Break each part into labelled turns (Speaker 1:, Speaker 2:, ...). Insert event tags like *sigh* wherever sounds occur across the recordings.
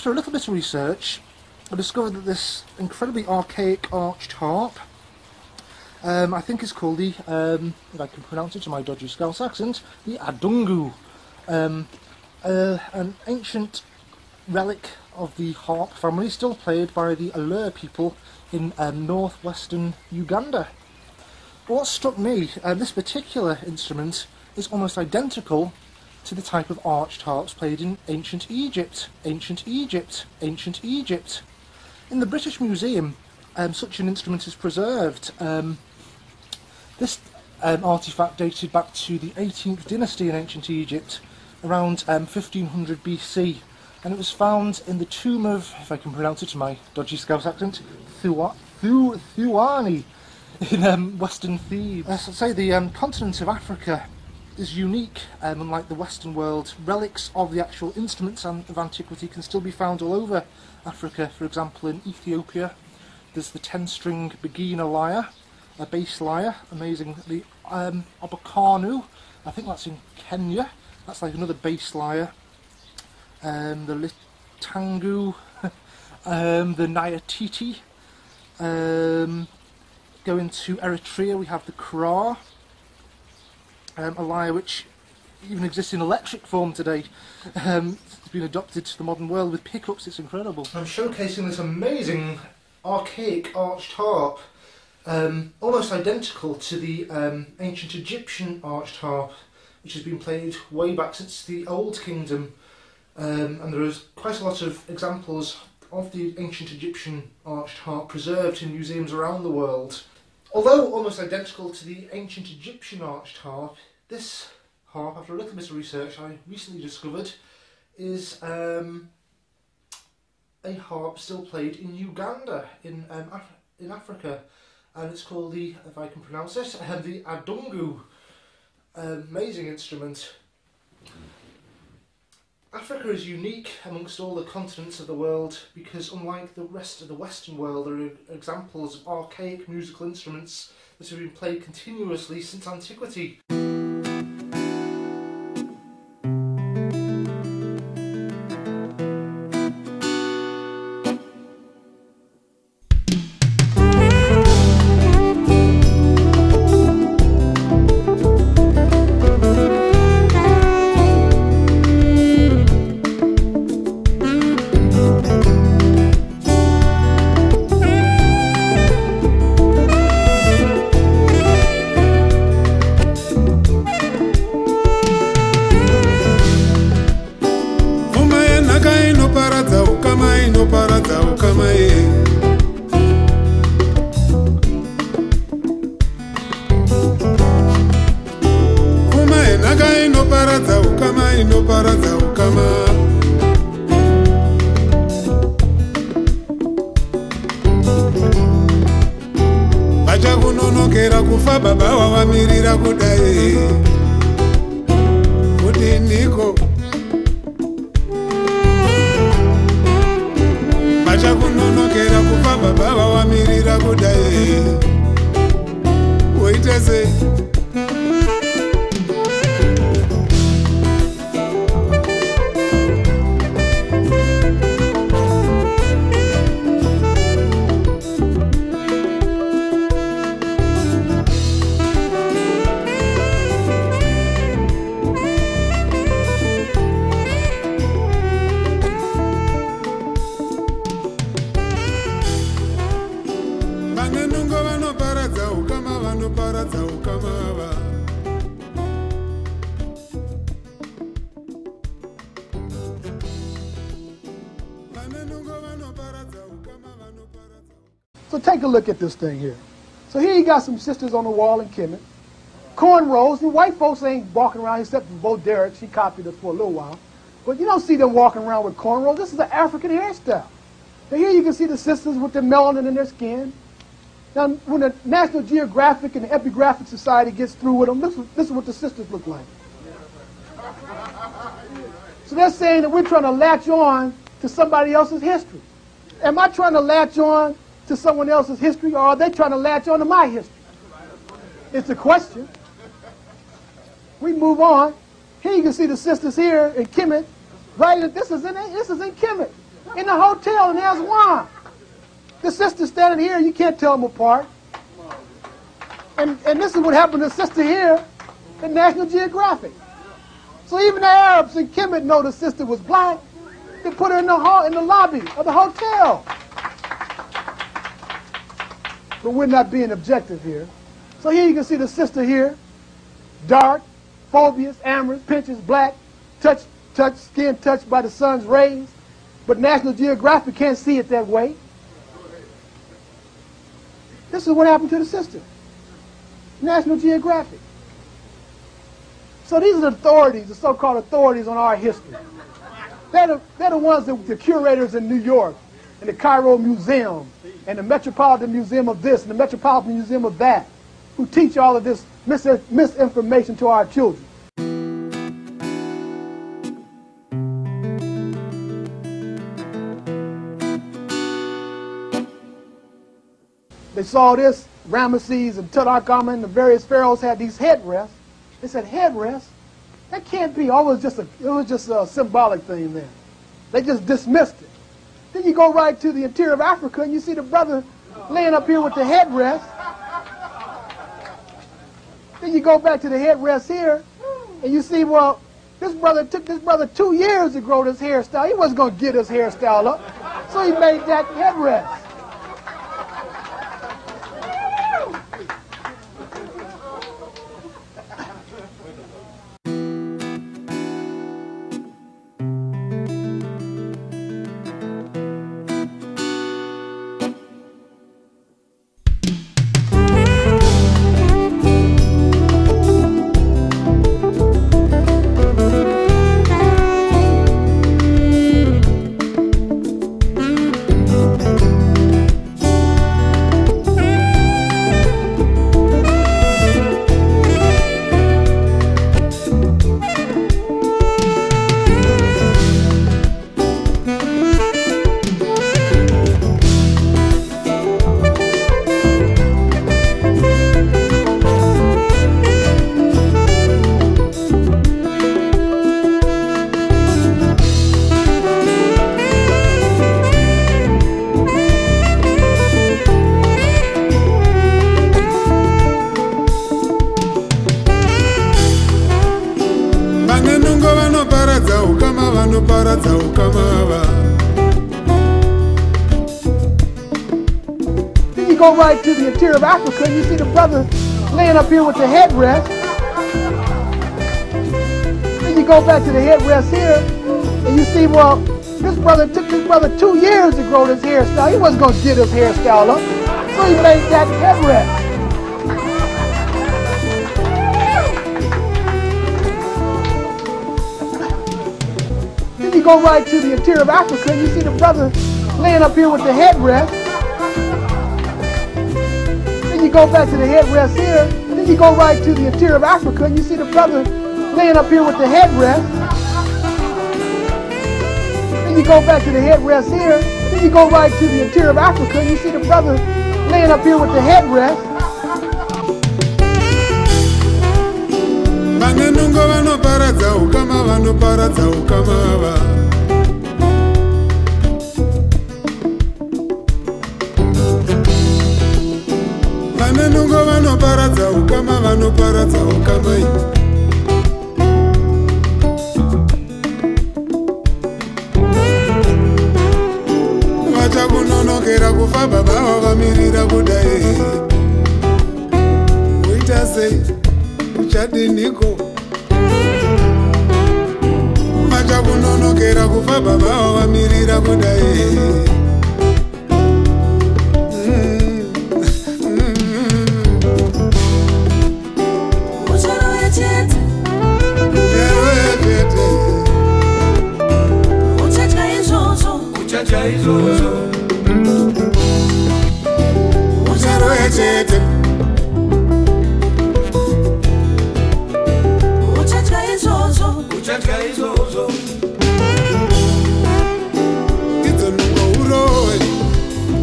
Speaker 1: after a little bit of research, I discovered that this incredibly archaic arched harp, um, I think is called the, um, if I can pronounce it to my dodgy Scouse accent, the Adungu, um, uh, an ancient relic of the harp family, still played by the Alur people in um, northwestern Uganda. What struck me, uh, this particular instrument is almost identical to the type of arched harps played in ancient Egypt, ancient Egypt, ancient Egypt. In the British Museum, um, such an instrument is preserved. Um, this um, artifact dated back to the 18th dynasty in ancient Egypt, around um, 1500 BC, and it was found in the tomb of, if I can pronounce it to my dodgy Scouse accent, Thua, Thu, Thuani, in um, western Thebes. As I say, the um, continent of Africa is unique, um, unlike the Western world. Relics of the actual instruments of antiquity can still be found all over Africa. For example, in Ethiopia, there's the 10-string Begena lyre, a bass lyre, amazing. The um, Obokano, I think that's in Kenya. That's like another bass lyre. Um, the Litungu, *laughs* um, the Nyatiti. Um, going to Eritrea, we have the Krar, um, a lyre which even exists in electric form today. Um, it's been adopted to the modern world with pickups, it's incredible. I'm showcasing this amazing archaic arched harp, um, almost identical to the um, ancient Egyptian arched harp, which has been played way back since the Old Kingdom. Um, and there is quite a lot of examples of the ancient Egyptian arched harp preserved in museums around the world. Although almost identical to the ancient Egyptian arched harp, this harp, after a little bit of research I recently discovered, is um, a harp still played in Uganda, in um, Af- in Africa, and it's called the, if I can pronounce um, *laughs* the Adungu. Amazing instrument. Africa is unique amongst all the continents of the world because, unlike the rest of the Western world, there are examples of archaic musical instruments that have been played continuously since antiquity.
Speaker 2: Take a look at this thing here. So here you got some sisters on the wall in Kemet. Cornrows. The white folks ain't walking around except for Bo Derek. She copied us for a little while. But you don't see them walking around with cornrows. This is an African hairstyle. Now here you can see the sisters with the melanin in their skin. Now when the National Geographic and the Epigraphic Society gets through with them, this this is what the sisters look like. So they're saying that we're trying to latch on to somebody else's history. Am I trying to latch on to someone else's history, or are they trying to latch onto my history? It's a question. We move on. Here you can see the sisters here in Kemet. Right, this is in this is in Kemet, in the hotel in Aswan. The sisters standing here, you can't tell them apart. And and this is what happened to the sister here in National Geographic. So even the Arabs in Kemet know the sister was black. They put her in the hall in the lobby of the hotel. But we're not being objective here. So here you can see the sister here, dark, phobias, amorous, pinches, black, touch, touch, skin touched by the sun's rays. But National Geographic can't see it that way. This is what happened to the sister. National Geographic. So these are the authorities, the so-called authorities on our history. They're the, they're the ones that the curators in New York and the Cairo Museum and the Metropolitan Museum of this and the Metropolitan Museum of that who teach all of this mis- misinformation to our children. They saw this, Ramesses and Tutankhamun and the various pharaohs had these headrests. They said, headrests? That can't be. Oh, it was just a, it was just a symbolic thing then. They just dismissed it. Then you go right to the interior of Africa and you see the brother laying up here with the headrest. Then you go back to the headrest here and you see, well, this brother took this brother two years to grow this hairstyle. He wasn't going to get his hairstyle up. So he made that headrest. The interior of Africa you see the brother laying up here with the headrest. Then you go back to the headrest here and you see, well, this brother took this brother two years to grow this hairstyle. He wasn't going to get his hairstyle up. So he made that headrest. Then you go right to the interior of Africa and you see the brother laying up here with the headrest. You go back to the headrest here. Then you go right to the interior of Africa and you see the brother laying up here with the headrest. Then you go back to the headrest here. Then you go right to the interior of Africa and you see the brother laying up here with the headrest.
Speaker 3: vane nungo vanoparadza ukama vanoparadza ukamava vanoparadza ukama vanoparadza ukamai vachakunonokera kufa baba vavo vamirira kudai. Sei? Uchadiniko machakunonokera kufa baba wavamirira kudai chakaitika chaizvozvo
Speaker 4: ucharoya chete uchadya izvozvo uchadya izvozvo
Speaker 3: idzo nhungo urori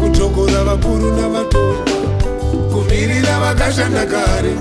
Speaker 3: kutokora vakuru navatorwa kumirira vakashanda kare.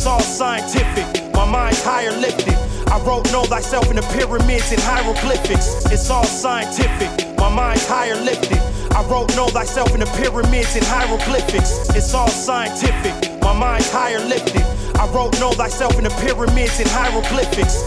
Speaker 5: It's all scientific, my mind's higher lifted. I wrote Know Thyself in the pyramids and hieroglyphics. It's all scientific, my mind's higher lifted. I wrote Know Thyself in the pyramids and hieroglyphics. It's all scientific, my mind's higher lifted. I wrote Know Thyself in the pyramids and hieroglyphics.